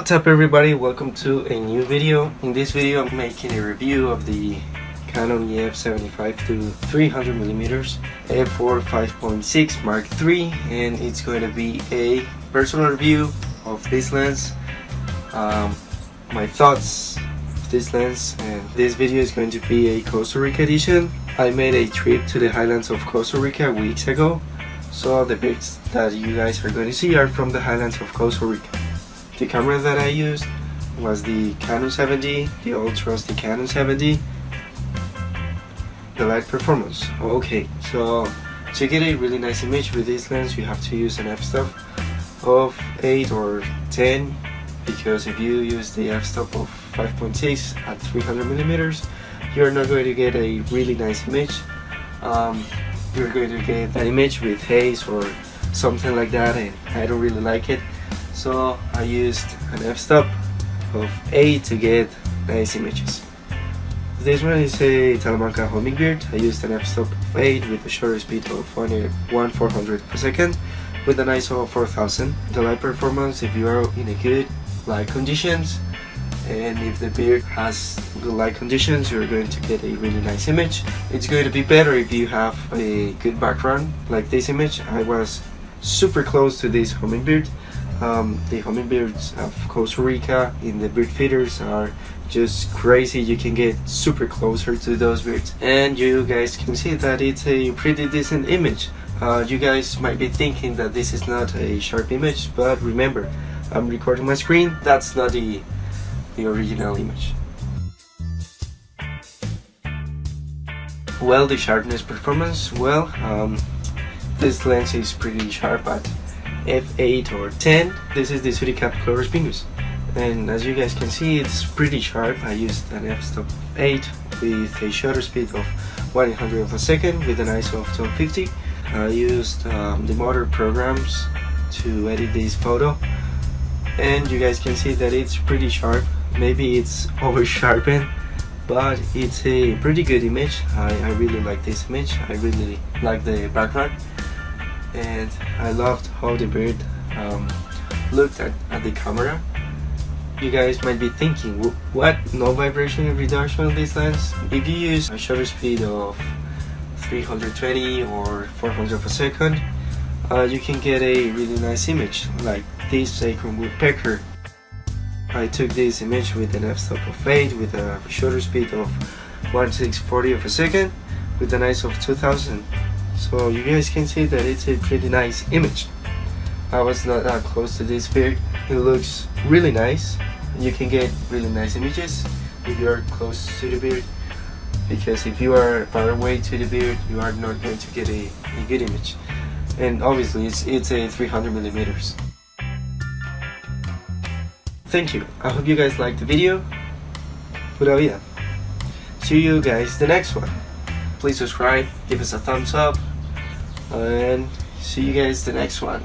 What's up everybody, welcome to a new video. In this video I'm making a review of the Canon EF 75 to 300mm f4 5.6 Mark III and it's going to be a personal review of this lens, um, my thoughts of this lens and this video is going to be a Costa Rica edition. I made a trip to the highlands of Costa Rica weeks ago so the pics that you guys are going to see are from the highlands of Costa Rica. The camera that I used was the Canon 7D, the old trusty Canon 7D. The light performance. Okay, so to get a really nice image with this lens you have to use an f-stop of 8 or 10 because if you use the f-stop of 5.6 at 300 millimeters you're not going to get a really nice image um, you're going to get an image with haze or something like that and I don't really like it so I used an f-stop of 8 to get nice images. This one is a Talamanca Hummingbird. I used an f-stop of 8 with a shutter speed of 1 400 per second with an ISO of 4000. The light performance if you are in a good light conditions and if the beard has good light conditions you're going to get a really nice image. It's going to be better if you have a good background like this image. I was super close to this hummingbird um, the hummingbirds of Costa Rica in the bird feeders are just crazy. You can get super closer to those birds. And you guys can see that it's a pretty decent image. Uh, you guys might be thinking that this is not a sharp image but remember I'm recording my screen. That's not the the original image. Well the sharpness performance well um, this lens is pretty sharp at f8 or 10 this is the Suricap Cloris Pingus and as you guys can see it's pretty sharp. I used an f-stop 8 with a shutter speed of 100 of a second with an ISO of 1250 I used um, the motor programs to edit this photo. And you guys can see that it's pretty sharp. Maybe it's over sharpened but it's a pretty good image. I, I really like this image. I really like the background and I loved how the bird um, looked at, at the camera. You guys might be thinking, what no vibration reduction on this lens? If you use a shutter speed of 320 or 400 per second, uh, you can get a really nice image like this acorn woodpecker. I took this image with an f-stop of 8 with a shutter speed of 1640 of a second with an ISO of 2000 so you guys can see that it's a pretty nice image. I was not that close to this beard it looks really nice. You can get really nice images if you are close to the beard. Because if you are far away to the beard you are not going to get a, a good image. And obviously it's, it's a 300 millimeters. Thank you. I hope you guys liked the video. Pura vida. See you guys the next one. Please subscribe give us a thumbs up and see you guys the next one